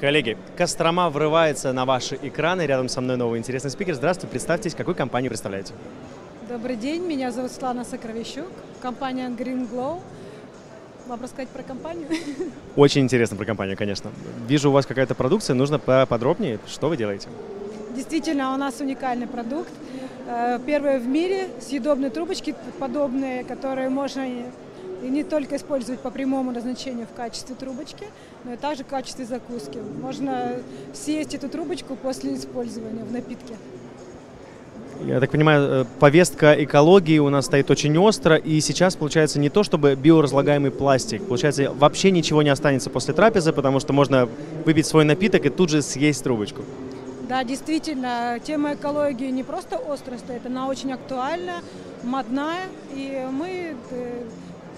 Коллеги, Кострома врывается на ваши экраны. Рядом со мной новый интересный спикер. Здравствуйте, представьтесь, какую компанию представляете? Добрый день, меня зовут Светлана Сокровищук, компания Green Glow. Вам рассказать про компанию? Очень интересно про компанию, конечно. Вижу, у вас какая-то продукция, нужно поподробнее. Что вы делаете? Действительно, у нас уникальный продукт. Э, первый в мире съедобные трубочки подобные, которые можно и не только использовать по прямому назначению в качестве трубочки, но и также в качестве закуски. Можно съесть эту трубочку после использования в напитке. Я так понимаю, э, повестка экологии у нас стоит очень остро, и сейчас получается не то, чтобы биоразлагаемый пластик, получается вообще ничего не останется после трапезы, потому что можно выпить свой напиток и тут же съесть трубочку. Да, действительно, тема экологии не просто остро стоит, она очень актуальна, модная, и мы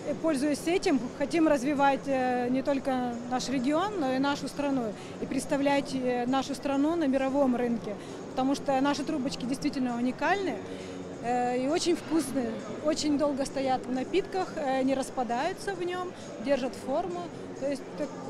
э, пользуясь этим, хотим развивать э, не только наш регион, но и нашу страну. И представлять э, нашу страну на мировом рынке. Потому что наши трубочки действительно уникальны и очень вкусные. Очень долго стоят в напитках, не распадаются в нем, держат форму. То есть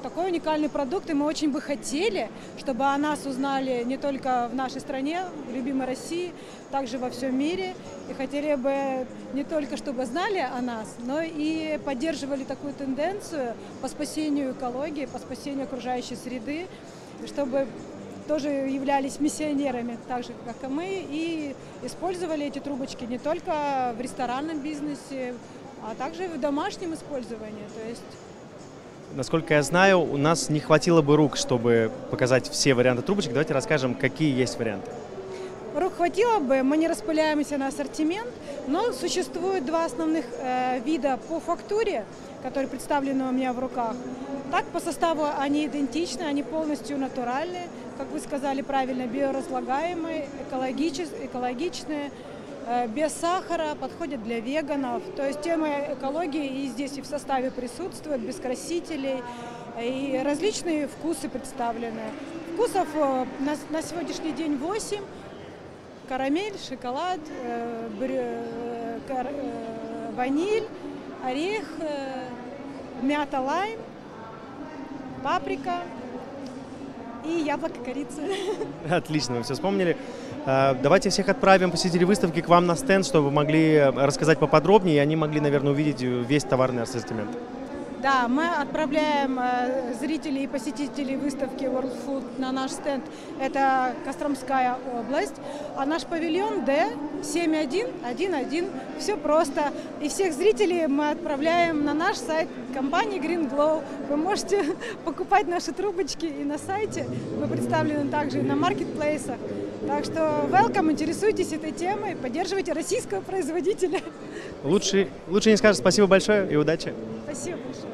такой уникальный продукт, и мы очень бы хотели, чтобы о нас узнали не только в нашей стране, в любимой России, также во всем мире. И хотели бы не только, чтобы знали о нас, но и поддерживали такую тенденцию по спасению экологии, по спасению окружающей среды, чтобы тоже являлись миссионерами, так же, как и мы, и использовали эти трубочки не только в ресторанном бизнесе, а также в домашнем использовании. То есть Насколько я знаю, у нас не хватило бы рук, чтобы показать все варианты трубочек. Давайте расскажем, какие есть варианты. Рук хватило бы, мы не распыляемся на ассортимент, но существует два основных э, вида по фактуре, которые представлены у меня в руках. Так, по составу они идентичны, они полностью натуральные, как вы сказали правильно, биоразлагаемые, экологичные, Э, без сахара, подходит для веганов. То есть тема экологии и здесь и в составе присутствует, без красителей. И различные вкусы представлены. Вкусов э, на, на сегодняшний день 8. Карамель, шоколад, э, брю, кар, ваниль, орех, мята, лайм, паприка и яблоко корицы. Отлично, вы все вспомнили. Э, давайте всех отправим посетителей выставки к вам на стенд, чтобы вы могли э, рассказать поподробнее, и они могли, наверное, увидеть э, весь товарный ассортимент. Да, мы отправляем зрителей и посетителей выставки World Food на наш стенд. Это Костромская область. А наш павильон D 7111. Все просто. И всех зрителей мы отправляем на наш сайт компании Green Glow. Вы можете покупать наши трубочки и на сайте. Мы представлены также и на маркетплейсах. Так что welcome, интересуйтесь этой темой, поддерживайте российского производителя. Лучше, лучше не скажешь. Спасибо большое и удачи. Спасибо большое.